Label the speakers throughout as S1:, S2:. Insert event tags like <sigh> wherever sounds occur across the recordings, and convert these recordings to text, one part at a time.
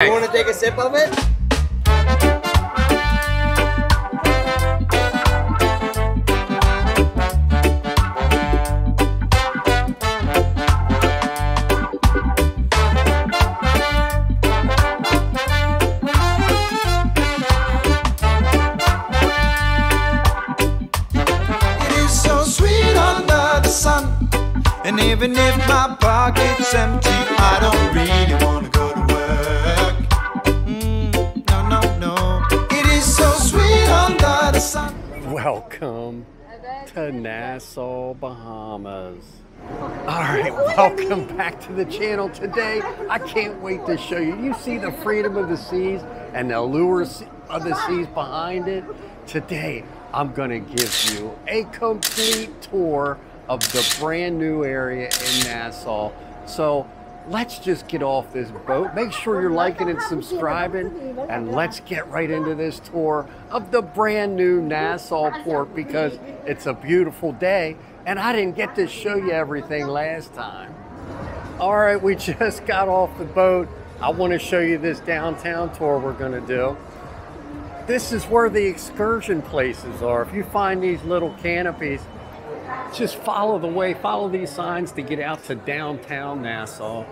S1: You want to take a sip of it?
S2: It is so sweet under the sun. And even if my pocket's empty, I don't really want
S3: Welcome to Nassau, Bahamas. All right, welcome back to the channel. Today, I can't wait to show you. You see the freedom of the seas and the allure of the seas behind it. Today, I'm going to give you a complete tour of the brand new area in Nassau. So let's just get off this boat. Make sure you're liking and subscribing, and let's get right into this tour of the brand new Nassau port because it's a beautiful day, and I didn't get to show you everything last time. All right, we <laughs> just got off the boat. I want to show you this downtown tour we're going to do. This is where the excursion places are. If you find these little canopies, just follow the way, follow these signs to get out to downtown Nassau.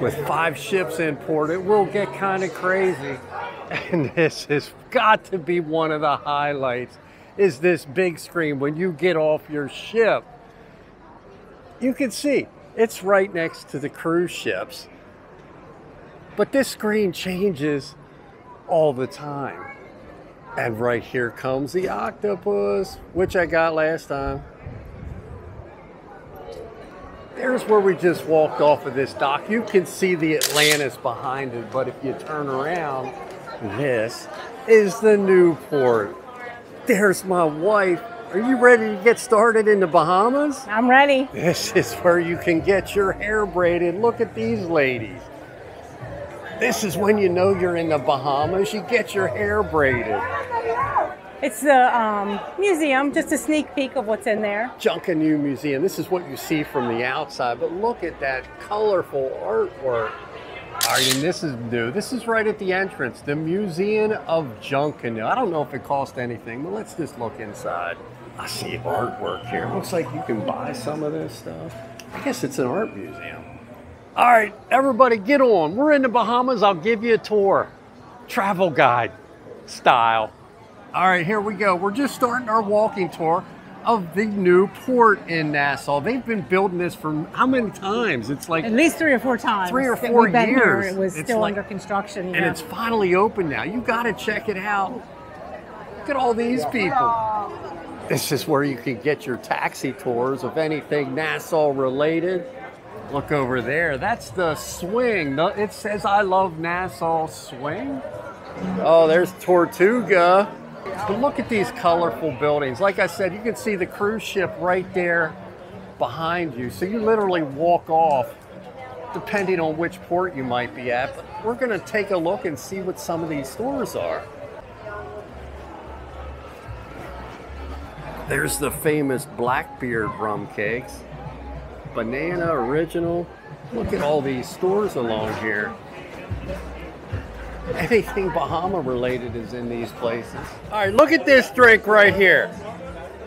S3: With five ships in port, it will get kind of crazy. <laughs> And this has got to be one of the highlights is this big screen when you get off your ship. You can see it's right next to the cruise ships. But this screen changes all the time. And right here comes the octopus, which I got last time. There's where we just walked off of this dock. You can see the Atlantis behind it, but if you turn around, this is the new port. There's my wife. Are you ready to get started in the Bahamas?
S4: I'm ready.
S3: This is where you can get your hair braided. Look at these ladies. This is when you know you're in the Bahamas. You get your hair braided.
S4: It's the um, museum, just a sneak peek of what's in there.
S3: Junkanoo Museum. This is what you see from the outside, but look at that colorful artwork. All right, and this is new. This is right at the entrance, the Museum of Junkanoo. I don't know if it cost anything, but let's just look inside. I see artwork here. Looks like you can buy some of this stuff. I guess it's an art museum. All right, everybody get on. We're in the Bahamas. I'll give you a tour. Travel guide style. All right, here we go. We're just starting our walking tour of the new port in Nassau. They've been building this for how many times? It's like
S4: At least three or four times.
S3: Three or four
S4: we've here.
S3: years.
S4: It was
S3: It's
S4: still
S3: like-
S4: under construction.
S3: and
S4: yeah.
S3: it's finally open now. You got to check it out. Look at all these people. This is where you can get your taxi tours of anything Nassau related. Look over there. That's the swing. It says I love Nassau swing. Oh, there's Tortuga. But look at these colorful buildings. Like I said, you can see the cruise ship right there behind you. So you literally walk off depending on which port you might be at. But we're going to take a look and see what some of these stores are. There's the famous Blackbeard rum cakes, banana original. Look at all these stores along here. Anything Bahama related is in these places. All right, look at this drink right here.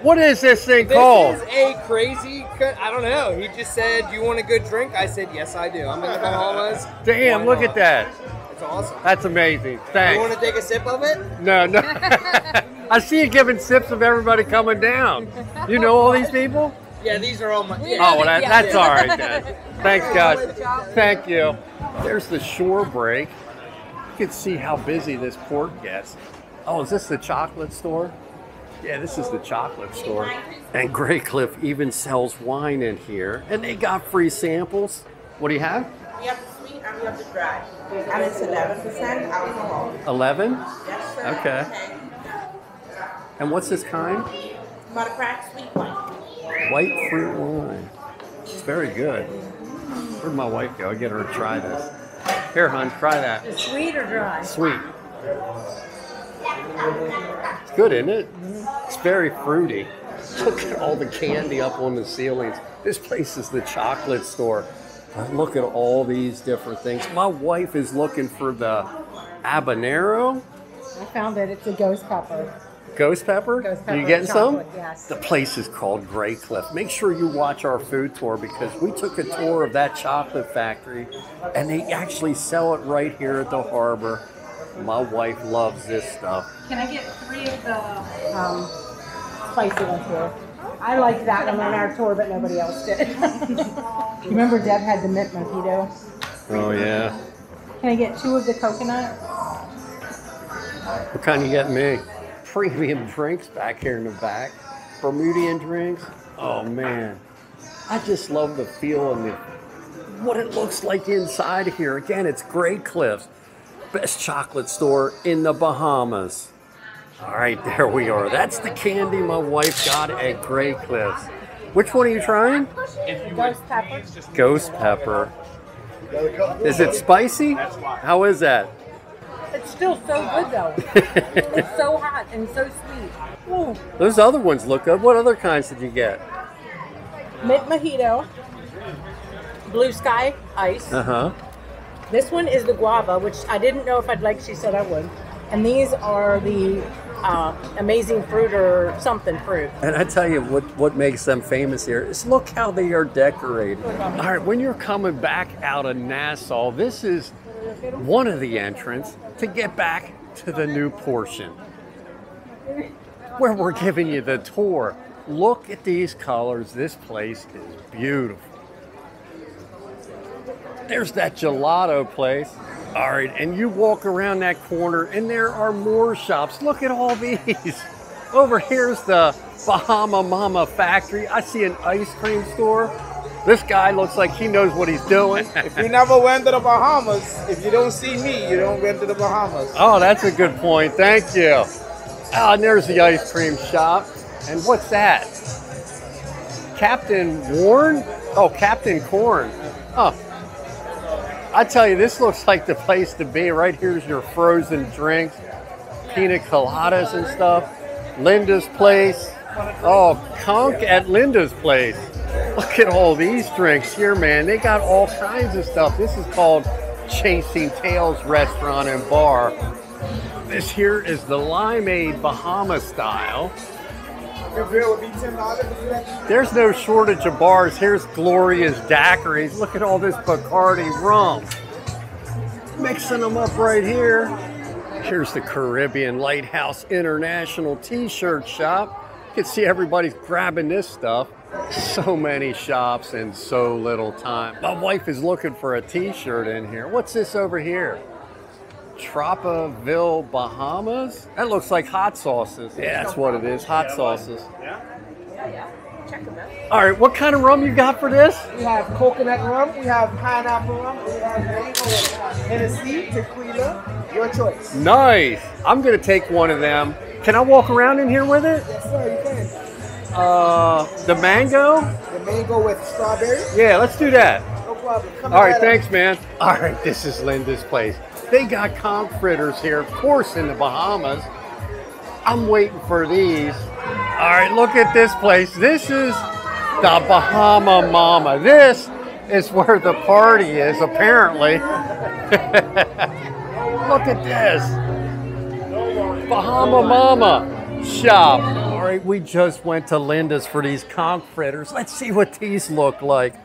S3: What is this thing
S1: This
S3: called?
S1: is a crazy. I don't know. He just said, "Do you want a good drink?" I said, "Yes, I do." I'm in the Bahamas.
S3: Damn, look at that.
S1: It's awesome.
S3: That's amazing. Thanks.
S1: You
S3: Thanks.
S1: want to take a sip of it?
S3: No, no. <laughs> I see you giving sips of everybody coming down. You know all these people?
S1: Yeah, these are all my. Yeah.
S3: Oh, well, that, that's all right then. <laughs> Thanks, guys. Thank you. There's the shore break. Can see how busy this port gets. Oh, is this the chocolate store? Yeah, this is the chocolate store. And Graycliff even sells wine in here. And they got free samples. What do you have?
S5: We have the sweet and we have the dry. And it's 11% alcohol.
S3: 11?
S5: Yes, sir.
S3: Okay. And what's this kind?
S5: Butter crack sweet wine.
S3: White fruit wine. It's very good. Where'd my wife go? I get her to try this. Here, hon, try that.
S4: Sweet or dry?
S3: Sweet. It's good, isn't it? Mm-hmm. It's very fruity. <laughs> Look at all the candy up on the ceilings. This place is the chocolate store. Look at all these different things. My wife is looking for the habanero
S4: I found it. It's a ghost pepper.
S3: Ghost pepper.
S4: Ghost
S3: you getting some?
S4: yes.
S3: The place is called Graycliff. Make sure you watch our food tour because we took a tour of that chocolate factory and they actually sell it right here at the harbor. My wife loves this stuff.
S4: Can I get three of the um, spicy ones here? I liked that one on our tour, but nobody else did. you <laughs> remember Deb had the mint mojito?
S3: Oh yeah.
S4: Can I get two of the coconut?
S3: What kind you getting me? Premium <laughs> drinks back here in the back. Bermudian drinks. Oh, oh man. I just love the feel and the what it looks like inside here. Again, it's Graycliffs. Best chocolate store in the Bahamas. All right, there we are. That's the candy my wife got at Graycliffs. Which one are you trying?
S4: Ghost pepper.
S3: Ghost pepper. Is it spicy? How is that?
S4: It's still so good though. <laughs> it's so hot and so sweet. Ooh.
S3: Those other ones look good. What other kinds did you get?
S4: Mint mojito. Blue sky ice.
S3: Uh huh.
S4: This one is the guava, which I didn't know if I'd like. She said I would. And these are the uh, amazing fruit or something fruit.
S3: And I tell you what, what makes them famous here is look how they are decorated. All right, when you're coming back out of Nassau, this is one of the entrance to get back to the new portion where we're giving you the tour. Look at these colors. This place is beautiful. There's that gelato place. All right, and you walk around that corner and there are more shops. Look at all <laughs> these. Over here's the Bahama Mama factory. I see an ice cream store. This guy looks like he knows what he's doing. <laughs>
S1: If you never went to the Bahamas, if you don't see me, you don't went to the Bahamas.
S3: Oh, that's a good point. Thank you. Oh, and there's the ice cream shop. And what's that? Captain Warren? Oh, Captain Corn. Oh. I tell you, this looks like the place to be. Right here's your frozen drinks, pina coladas and stuff. Linda's place. Oh, conch at Linda's place. Look at all these drinks here, man. They got all kinds of stuff. This is called Chasing Tails Restaurant and Bar. This here is the Limeade Bahama style. There's no shortage of bars. Here's Gloria's Daiquiris. Look at all this Bacardi rum. Mixing them up right here. Here's the Caribbean Lighthouse International T-shirt shop. You can see everybody's grabbing this stuff. So many shops in so little time. My wife is looking for a T-shirt in here. What's this over here? Tropaville, Bahamas? That looks like hot sauces. Yeah, that's what it is. Hot sauces. Yeah. Yeah, yeah. Check them out. All right, what kind of rum you got for this?
S1: We have coconut rum, we have pineapple rum, we have mango, Hennessy, tequila, your choice.
S3: Nice. I'm gonna take one of them. Can I walk around in here with it?
S1: You.
S3: Uh, the mango?
S1: The mango with strawberry,
S3: Yeah, let's do that.
S1: no problem. Come
S3: All
S1: right, up.
S3: thanks, man. All right, this is Linda's place. They got conch fritters here, of course, in the Bahamas. I'm waiting for these. All right, look at this place. This is the Bahama Mama. This is where the party is, apparently. <laughs> look at this. Bahama Mama shop. All right, we just went to Linda's for these conch fritters. Let's see what these look like.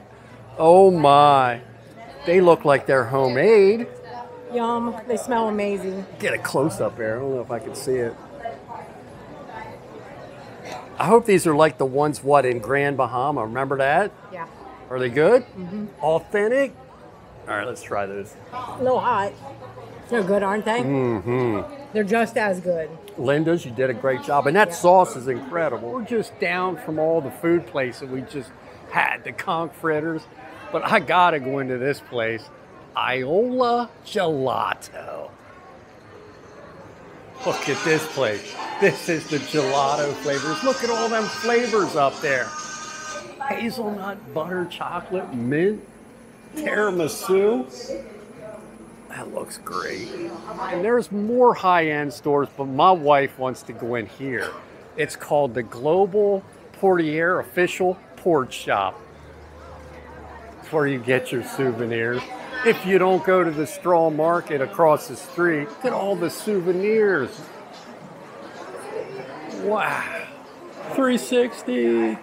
S3: Oh my. They look like they're homemade.
S4: Yum. They smell amazing.
S3: Get a close up there. I don't know if I can see it. I hope these are like the ones what in Grand Bahama. Remember that?
S4: Yeah.
S3: Are they good? Authentic? All right, let's try those.
S4: A little hot. They're good, aren't they? Mm-hmm. They're just as good.
S3: Linda's, you did a great job. And that sauce is incredible. We're just down from all the food places we just had, the conch fritters. But I gotta go into this place, Iola Gelato. Look at this place. This is the gelato flavors. Look at all them flavors up there. Hazelnut, butter, chocolate, mint, tiramisu. That looks great. And there's more high-end stores, but my wife wants to go in here. It's called the Global Portier Official Port Shop. That's where you get your souvenirs. If you don't go to the straw market across the street, look at all the souvenirs. Wow. 360.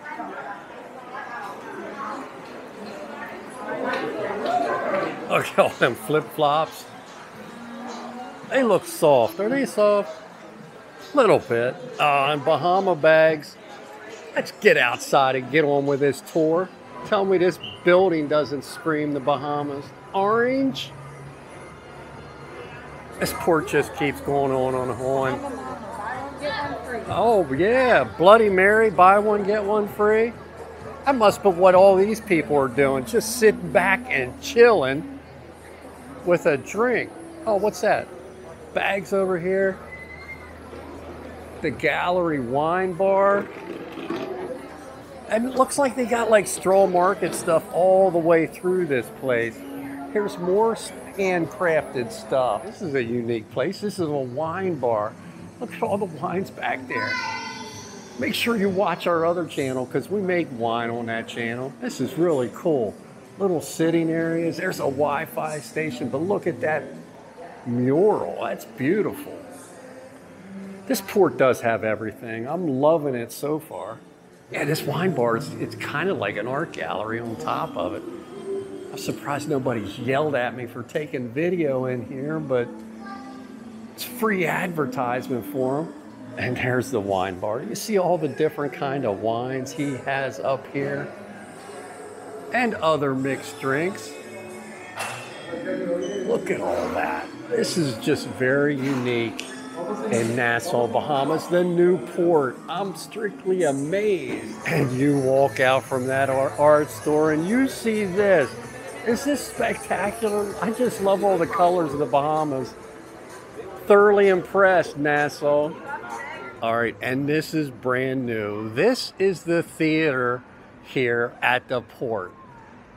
S3: Look at all them flip flops. They look soft. Are they soft? Little bit. Uh, and Bahama bags. Let's get outside and get on with this tour. Tell me this building doesn't scream the Bahamas. Orange. This port just keeps going on and on. Oh yeah, Bloody Mary, buy one get one free. That must be what all these people are doing, just sitting back and chilling with a drink. Oh, what's that? Bags over here. The gallery wine bar. And it looks like they got like straw market stuff all the way through this place. Here's more handcrafted stuff. This is a unique place. This is a wine bar. Look at all the wines back there. Make sure you watch our other channel because we make wine on that channel. This is really cool little sitting areas. There's a Wi-Fi station, but look at that mural. That's beautiful. This port does have everything. I'm loving it so far. Yeah, this wine bar, is, it's kind of like an art gallery on top of it. I'm surprised nobody's yelled at me for taking video in here, but it's free advertisement for them. And there's the wine bar. You see all the different kind of wines he has up here and other mixed drinks. Look at all that. This is just very unique in Nassau, Bahamas, the new port. I'm strictly amazed. And you walk out from that art store and you see this. Is this spectacular? I just love all the colors of the Bahamas. Thoroughly impressed, Nassau. All right, and this is brand new. This is the theater here at the port.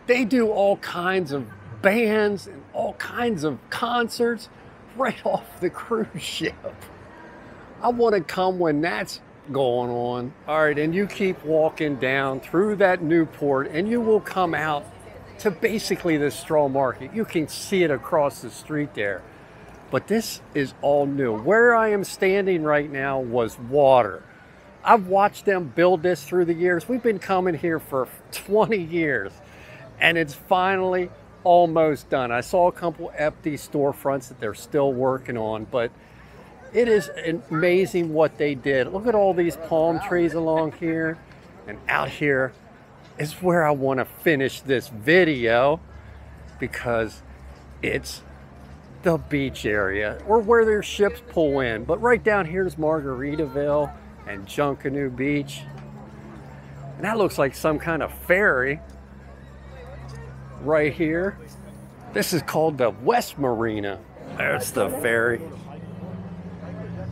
S3: They do all kinds of bands and all kinds of concerts right <laughs> off the cruise ship. I want to come when that's going on. All right, and you keep walking down through that Newport and you will come out to basically the straw market. You can see it across the street there. But this is all new. Where I am standing right now was water. I've watched them build this through the years. We've been coming here for <laughs> 20 years and it's finally almost done. I saw a couple empty storefronts that they're still working on, but it is amazing what they did. Look at all these palm trees along here and out here is where I want to finish this video because it's the beach area or where their ships pull in. But right down here is Margaritaville and Junkanoo Beach. And that looks like some kind of ferry right here. This is called the West Marina. There's the ferry.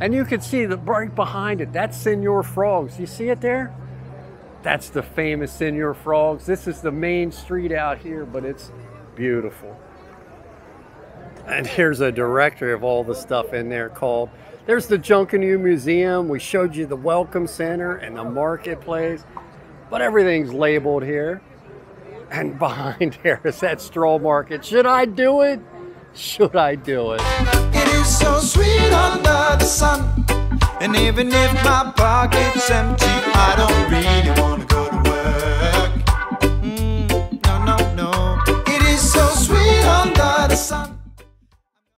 S3: And you can see the right behind it, that's Senor Frogs. You see it there? That's the famous Senor Frogs. This is the main street out here, but it's beautiful. And here's a directory of all the stuff in there called. There's the Junkanoo Museum. We showed you the Welcome Center and the marketplace, but everything's labeled here. And behind <laughs> here is that straw market. Should I do it? Should I do it?
S2: It is so sweet under the sun. And even if my pocket's empty, I don't really want to go to work. Mm, no, no, no. It is so sweet under the sun.